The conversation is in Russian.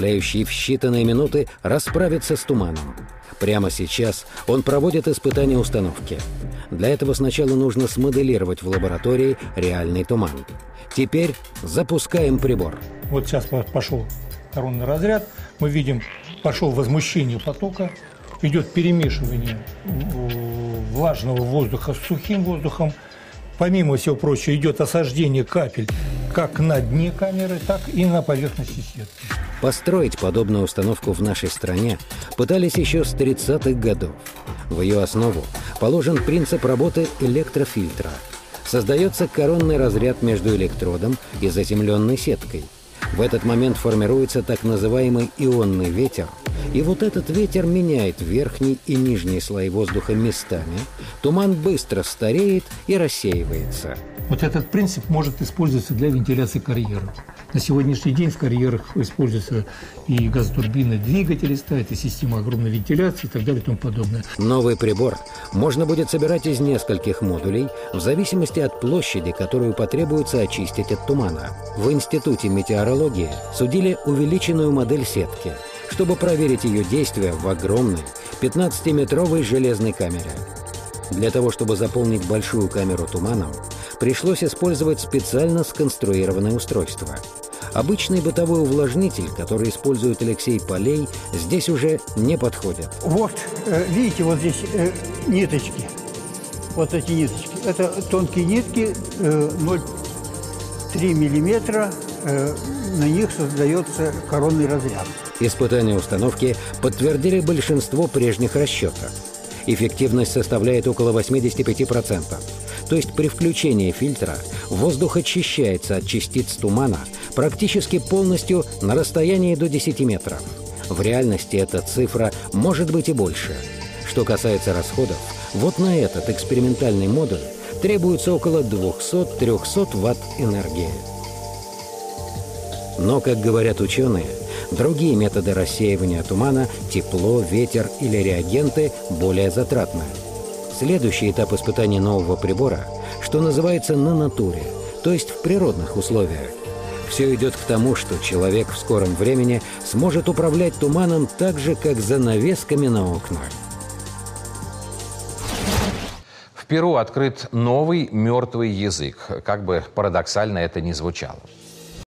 позволяющий в считанные минуты расправиться с туманом. Прямо сейчас он проводит испытания установки. Для этого сначала нужно смоделировать в лаборатории реальный туман. Теперь запускаем прибор. Вот сейчас пошел коронный разряд. Мы видим, пошел возмущение потока, идет перемешивание влажного воздуха с сухим воздухом. Помимо всего прочего, идет осаждение капель как на дне камеры, так и на поверхности сетки. Построить подобную установку в нашей стране пытались еще с 30-х годов. В ее основу положен принцип работы электрофильтра. Создается коронный разряд между электродом и заземленной сеткой. В этот момент формируется так называемый ионный ветер, и вот этот ветер меняет верхний и нижний слои воздуха местами, туман быстро стареет и рассеивается – вот этот принцип может использоваться для вентиляции карьеров. На сегодняшний день в карьерах используются и газотурбины, двигатели ставят, и система огромной вентиляции и так далее и тому подобное. Новый прибор можно будет собирать из нескольких модулей в зависимости от площади, которую потребуется очистить от тумана. В Институте метеорологии судили увеличенную модель сетки, чтобы проверить ее действие в огромной 15-метровой железной камере. Для того, чтобы заполнить большую камеру туманом, пришлось использовать специально сконструированное устройство. Обычный бытовой увлажнитель, который использует Алексей Полей, здесь уже не подходит. Вот, э, видите, вот здесь э, ниточки. Вот эти ниточки. Это тонкие нитки, 0,3 э, миллиметра. На них создается коронный разряд. Испытания установки подтвердили большинство прежних расчетов. Эффективность составляет около 85%. То есть при включении фильтра воздух очищается от частиц тумана практически полностью на расстоянии до 10 метров. В реальности эта цифра может быть и больше. Что касается расходов, вот на этот экспериментальный модуль требуется около 200-300 ватт энергии. Но, как говорят ученые, другие методы рассеивания тумана, тепло, ветер или реагенты более затратны. Следующий этап испытания нового прибора, что называется на натуре, то есть в природных условиях. Все идет к тому, что человек в скором времени сможет управлять туманом так же, как занавесками на окнах. В Перу открыт новый мертвый язык, как бы парадоксально это ни звучало.